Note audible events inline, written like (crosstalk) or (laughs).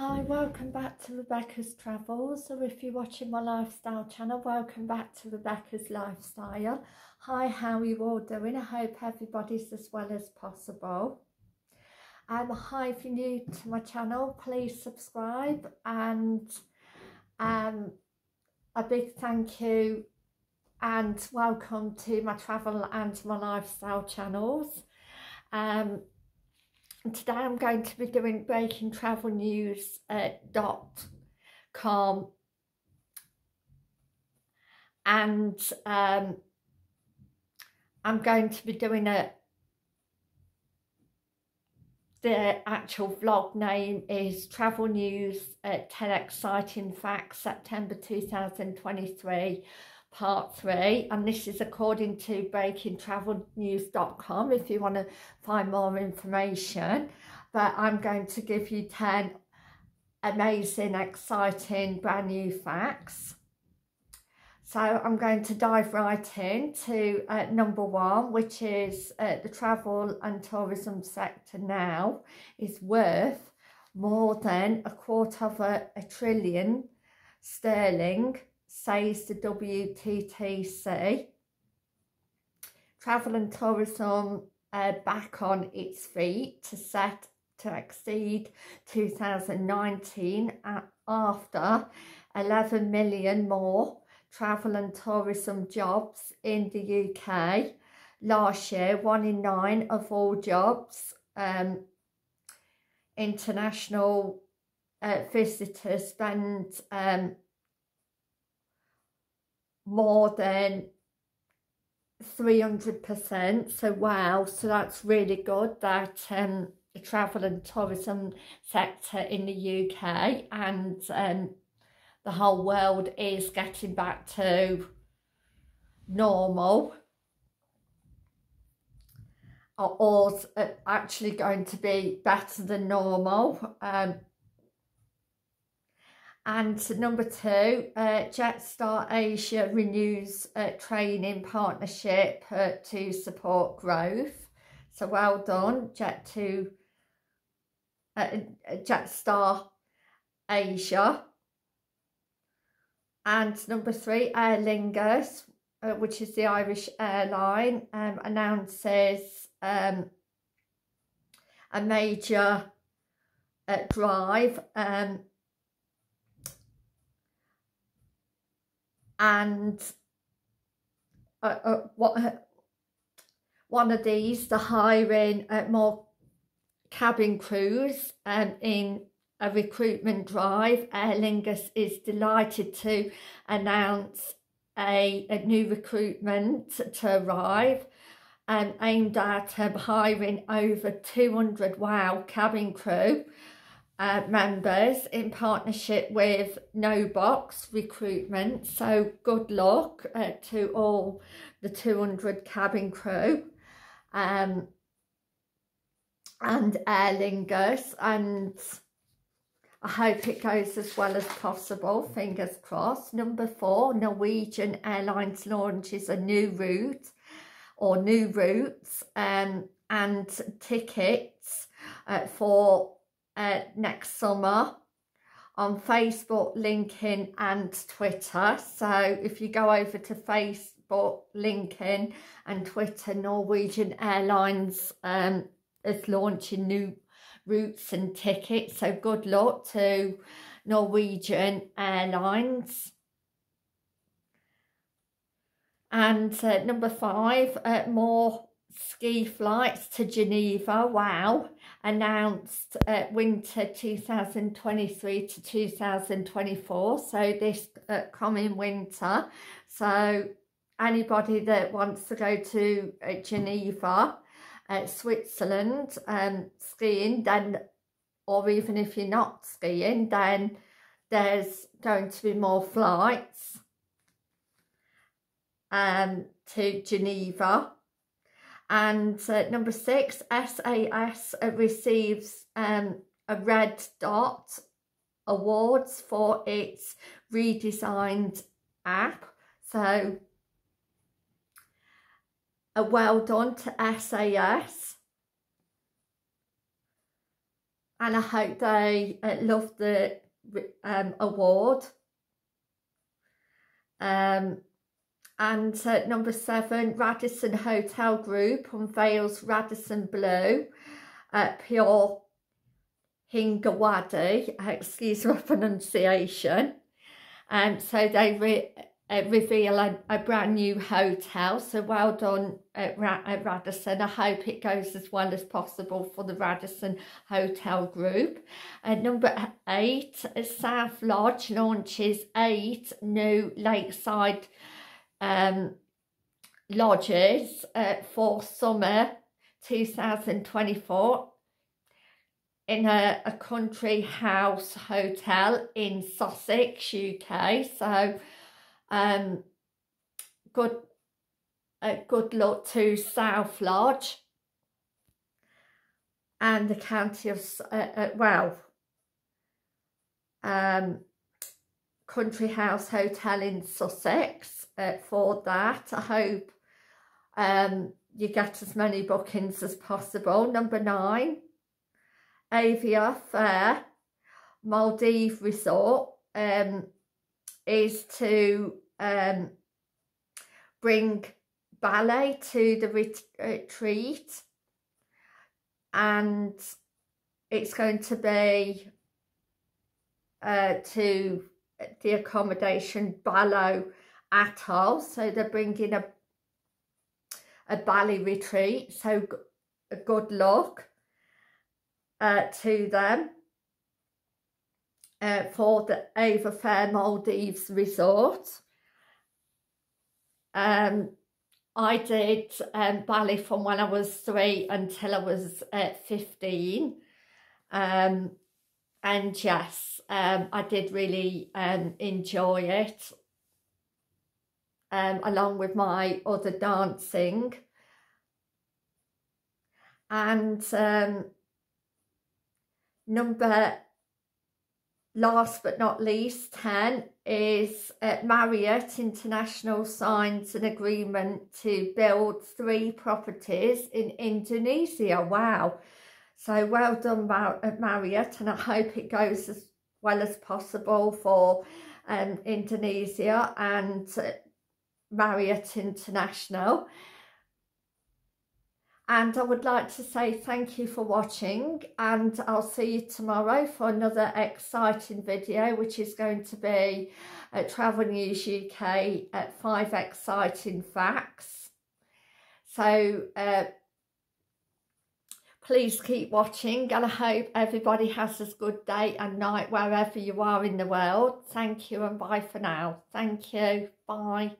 Hi, welcome back to Rebecca's Travels, or if you're watching my lifestyle channel, welcome back to Rebecca's Lifestyle. Hi, how are you all doing? I hope everybody's as well as possible. Um, hi, if you're new to my channel, please subscribe and um, a big thank you and welcome to my travel and my lifestyle channels. Um, today I'm going to be doing breaking travel news breakingtravelnews.com uh, and um, I'm going to be doing a the actual vlog name is Travel News uh, 10 Exciting Facts September 2023 part three and this is according to breakingtravelnews.com if you want to find more information. But I'm going to give you 10 amazing exciting brand new facts. So I'm going to dive right in to uh, number one which is uh, the travel and tourism sector now is worth more than a quarter of a, a trillion sterling says the WTTC. Travel and tourism uh, back on its feet to set to exceed 2019 after 11 million more travel and tourism jobs in the UK. Last year, one in nine of all jobs, um, international uh, visitors spend um, more than 300%. So wow, so that's really good that um, the travel and tourism sector in the UK and um, the whole world is getting back to normal or, uh, actually going to be better than normal. Um, and number two, uh, Jetstar Asia renews uh, training partnership uh, to support growth. So well done, Jet to uh, Jetstar Asia. And number three, Aer Lingus, uh, which is the Irish airline, um, announces um, a major uh, drive um, and uh, uh, uh, one of these, the hiring uh, more cabin crews um, in a recruitment drive. Aer Lingus is delighted to announce a, a new recruitment to arrive and um, aimed at um, hiring over 200 wow cabin crew uh, members in partnership with No Box Recruitment. So good luck uh, to all the 200 cabin crew um, and Aer Lingus and I hope it goes as well as possible, fingers crossed. Number four, Norwegian Airlines launches a new route or new routes um, and tickets uh, for uh, next summer on Facebook, LinkedIn and Twitter. So if you go over to Facebook, LinkedIn and Twitter, Norwegian Airlines um, is launching new routes and tickets. So good luck to Norwegian Airlines. And uh, number five, uh, more ski flights to Geneva, wow, announced uh, winter 2023 to 2024, so this uh, coming winter. So anybody that wants to go to uh, Geneva, uh, Switzerland, um, skiing, then, or even if you're not skiing, then there's going to be more flights um, to Geneva and uh, number six, SAS uh, receives um, a Red Dot Awards for its redesigned app. So, a well done to SAS. and I hope they uh, love the um, award. Um, and uh, number seven, Radisson Hotel Group unveils Radisson Blu, uh, pure Hingawadi, excuse my (laughs) pronunciation. Um, so they re uh, reveal a, a, brand new hotel. So well done at, Ra at Radisson. I hope it goes as well as possible for the Radisson Hotel Group. Uh, number eight, South Lodge launches eight new lakeside um, lodges uh, for summer 2024 in a, a country house hotel in Sussex, UK. So um, good, uh, good luck to South Lodge and the county of, uh, uh, well, um, Country House Hotel in Sussex uh, for that. I hope um, you get as many bookings as possible. Number nine, Avia Fair Maldives Resort um, is to um, bring ballet to the retreat and it's going to be uh, to the accommodation Balo Atoll so they're bringing a a ballet retreat so good luck uh, to them uh, for the Ava Fair Maldives Resort. Um, I did um, ballet from when I was three until I was uh, 15. Um, and yes, um, I did really um, enjoy it um, along with my other dancing. And um, number last but not least 10 is uh, Marriott International signs an agreement to build three properties in Indonesia. Wow. So well done Mar uh, Marriott and I hope it goes as well as possible for um, Indonesia and uh, Marriott International and I would like to say thank you for watching and I'll see you tomorrow for another exciting video which is going to be at Travel News UK at five exciting facts. So uh, please keep watching and I hope everybody has a good day and night wherever you are in the world. Thank you and bye for now. Thank you. Bye.